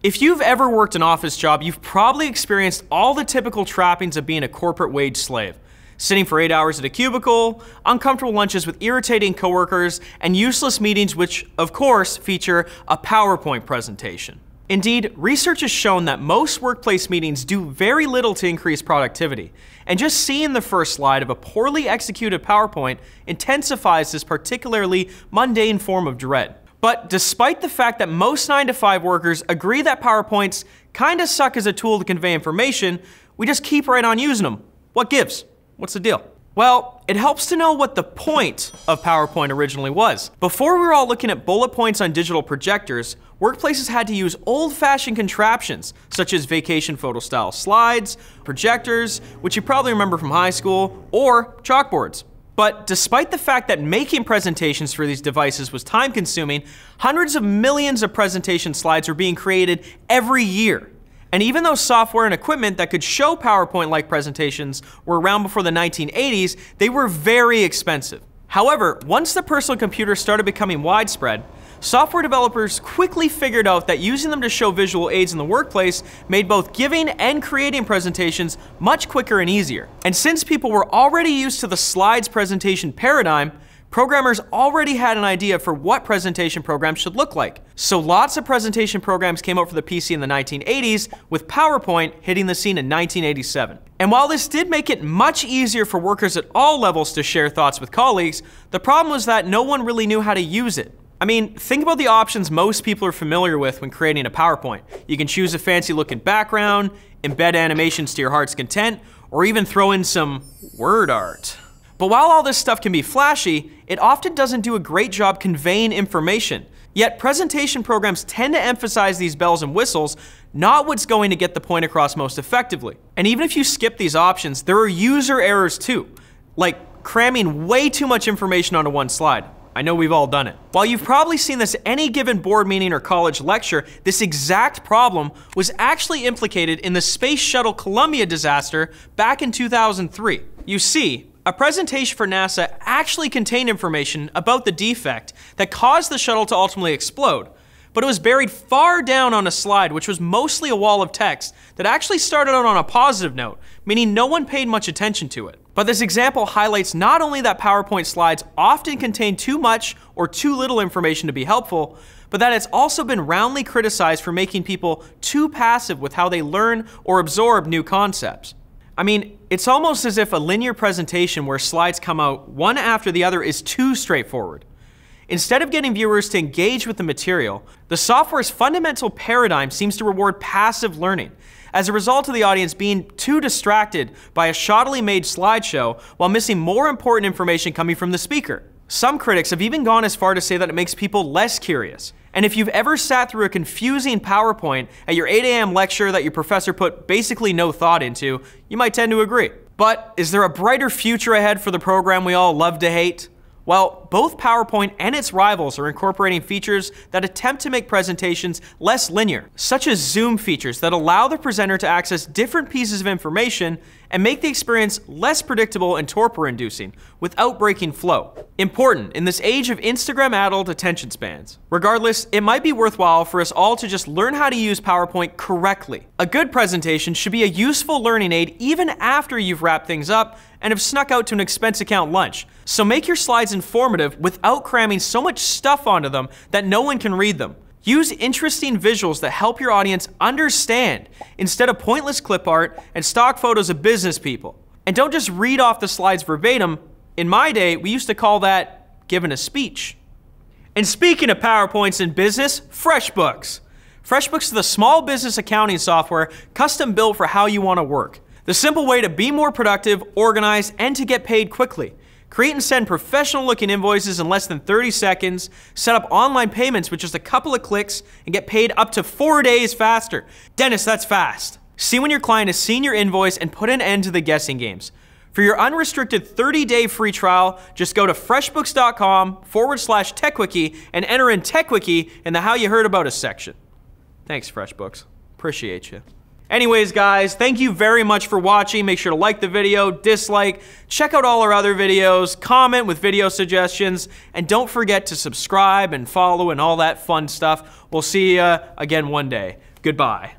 If you've ever worked an office job, you've probably experienced all the typical trappings of being a corporate wage slave. Sitting for eight hours at a cubicle, uncomfortable lunches with irritating coworkers, and useless meetings which, of course, feature a PowerPoint presentation. Indeed, research has shown that most workplace meetings do very little to increase productivity, and just seeing the first slide of a poorly executed PowerPoint intensifies this particularly mundane form of dread. But despite the fact that most 9 to 5 workers agree that PowerPoints kinda suck as a tool to convey information, we just keep right on using them. What gives? What's the deal? Well, it helps to know what the point of PowerPoint originally was. Before we were all looking at bullet points on digital projectors, workplaces had to use old-fashioned contraptions, such as vacation photo style slides, projectors, which you probably remember from high school, or chalkboards. But despite the fact that making presentations for these devices was time consuming, hundreds of millions of presentation slides were being created every year. And even though software and equipment that could show PowerPoint-like presentations were around before the 1980s, they were very expensive. However, once the personal computer started becoming widespread, software developers quickly figured out that using them to show visual aids in the workplace made both giving and creating presentations much quicker and easier. And since people were already used to the slides presentation paradigm, Programmers already had an idea for what presentation programs should look like. So lots of presentation programs came out for the PC in the 1980s, with PowerPoint hitting the scene in 1987. And while this did make it much easier for workers at all levels to share thoughts with colleagues, the problem was that no one really knew how to use it. I mean, think about the options most people are familiar with when creating a PowerPoint. You can choose a fancy looking background, embed animations to your heart's content, or even throw in some word art. But while all this stuff can be flashy, it often doesn't do a great job conveying information. Yet presentation programs tend to emphasize these bells and whistles, not what's going to get the point across most effectively. And even if you skip these options, there are user errors too, like cramming way too much information onto one slide. I know we've all done it. While you've probably seen this any given board meeting or college lecture, this exact problem was actually implicated in the Space Shuttle Columbia disaster back in 2003. You see, a presentation for NASA actually contained information about the defect that caused the shuttle to ultimately explode, but it was buried far down on a slide, which was mostly a wall of text that actually started out on a positive note, meaning no one paid much attention to it. But this example highlights not only that PowerPoint slides often contain too much or too little information to be helpful, but that it's also been roundly criticized for making people too passive with how they learn or absorb new concepts. I mean, it's almost as if a linear presentation where slides come out one after the other is too straightforward. Instead of getting viewers to engage with the material, the software's fundamental paradigm seems to reward passive learning, as a result of the audience being too distracted by a shoddily made slideshow while missing more important information coming from the speaker. Some critics have even gone as far to say that it makes people less curious, and if you've ever sat through a confusing PowerPoint at your 8 a.m. lecture that your professor put basically no thought into, you might tend to agree. But is there a brighter future ahead for the program we all love to hate? Well, both PowerPoint and its rivals are incorporating features that attempt to make presentations less linear, such as zoom features that allow the presenter to access different pieces of information and make the experience less predictable and torpor-inducing without breaking flow. Important in this age of Instagram adult attention spans. Regardless, it might be worthwhile for us all to just learn how to use PowerPoint correctly. A good presentation should be a useful learning aid even after you've wrapped things up and have snuck out to an expense account lunch. So make your slides informative without cramming so much stuff onto them that no one can read them. Use interesting visuals that help your audience understand instead of pointless clip art and stock photos of business people. And don't just read off the slides verbatim. In my day, we used to call that giving a speech. And speaking of PowerPoints in business, FreshBooks. FreshBooks is the small business accounting software custom built for how you want to work. The simple way to be more productive, organized, and to get paid quickly. Create and send professional looking invoices in less than 30 seconds, set up online payments with just a couple of clicks, and get paid up to four days faster. Dennis, that's fast. See when your client has seen your invoice and put an end to the guessing games. For your unrestricted 30-day free trial, just go to freshbooks.com forward slash techquickie and enter in techquickie in the how you heard about us section. Thanks, FreshBooks. Appreciate you. Anyways, guys, thank you very much for watching. Make sure to like the video, dislike, check out all our other videos, comment with video suggestions, and don't forget to subscribe and follow and all that fun stuff. We'll see you again one day. Goodbye.